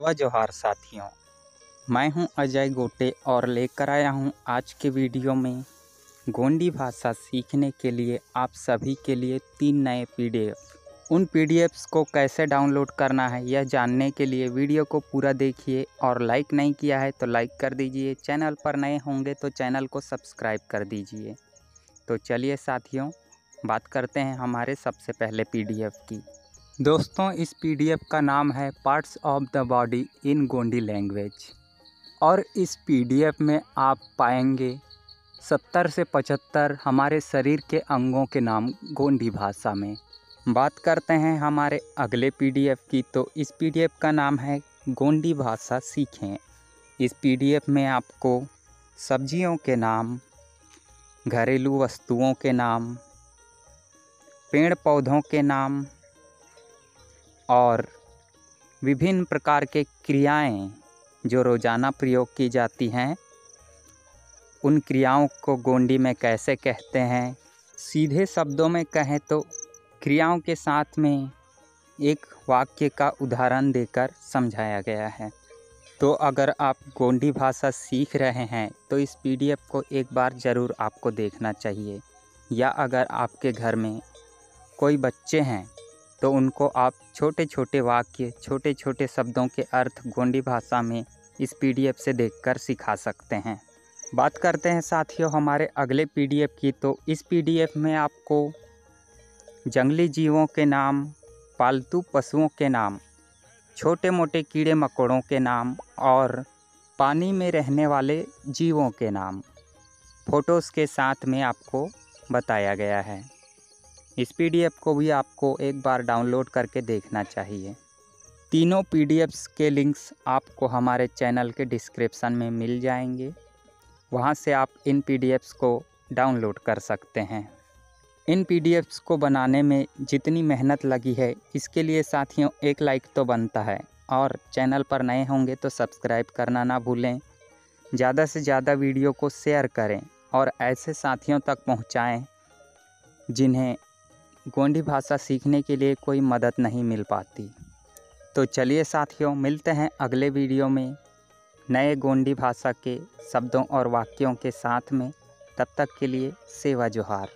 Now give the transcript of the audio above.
व जोहार साथियों, मैं हूँ अजय गोटे और लेकर आया हूँ आज के वीडियो में। गोंडी भाषा सीखने के लिए आप सभी के लिए तीन नए पीडीएफ। उन पीडीएफ्स को कैसे डाउनलोड करना है यह जानने के लिए वीडियो को पूरा देखिए और लाइक नहीं किया है तो लाइक कर दीजिए। चैनल पर नए होंगे तो चैनल को सब्सक्राइब कर दीजिए। तो चलिए साथियों, बात करते हैं हमारे सबसे पहले पीडीएफ की। दोस्तों, इस पीडीएफ का नाम है parts of the body in Gondi language. और इस पीडीएफ में आप पाएँगे सत्तर से पचहत्तर हमारे शरीर के अंगों के नाम गोंडी भाषा में। बात करते हैं हमारे अगले पीडीएफ की तो इस पीडीएफ का नाम है गोंडी भाषा सीखें। इस पीडीएफ में आपको सब्जियों के नाम, घरेलू वस्तुओं के नाम, पेड़ पौधों के नाम और विभिन्न प्रकार के क्रियाएँ जो रोज़ाना प्रयोग की जाती हैं, उन क्रियाओं को गोंडी में कैसे कहते हैं? सीधे शब्दों में कहें तो क्रियाओं के साथ में एक वाक्य का उदाहरण देकर समझाया गया है। तो अगर आप गोंडी भाषा सीख रहे हैं तो इस पीडीएफ को एक बार ज़रूर आपको देखना चाहिए। या अगर आपके घर में कोई बच्चे हैं तो उनको आप छोटे छोटे वाक्य छोटे छोटे शब्दों के अर्थ गोंडी भाषा में इस पीडीएफ से देखकर सिखा सकते हैं। बात करते हैं साथियों हमारे अगले पीडीएफ की तो इस पीडीएफ में आपको जंगली जीवों के नाम, पालतू पशुओं के नाम छोटे मोटे कीड़े मकोड़ों के नाम और पानी में रहने वाले जीवों के नाम, फ़ोटोज़ के साथ में आपको बताया गया है। इस पीडीएफ को भी आपको एक बार डाउनलोड करके देखना चाहिए। तीनों पीडीएफ्स के लिंक्स आपको हमारे चैनल के डिस्क्रिप्शन में मिल जाएँगे। वहाँ से आप इन पीडीएफ्स को डाउनलोड कर सकते हैं। इन पीडीएफ्स को बनाने में जितनी मेहनत लगी है, इसके लिए साथियों एक लाइक तो बनता है। और चैनल पर नए होंगे तो सब्सक्राइब करना ना भूलें। ज़्यादा से ज़्यादा वीडियो को शेयर करें और ऐसे साथियों तक पहुँचाएँ जिन्हें गोंडी भाषा सीखने के लिए कोई मदद नहीं मिल पाती। तो चलिए साथियों, मिलते हैं अगले वीडियो में नए गोंडी भाषा के शब्दों और वाक्यों के साथ में। तब तक के लिए सेवा जोहार।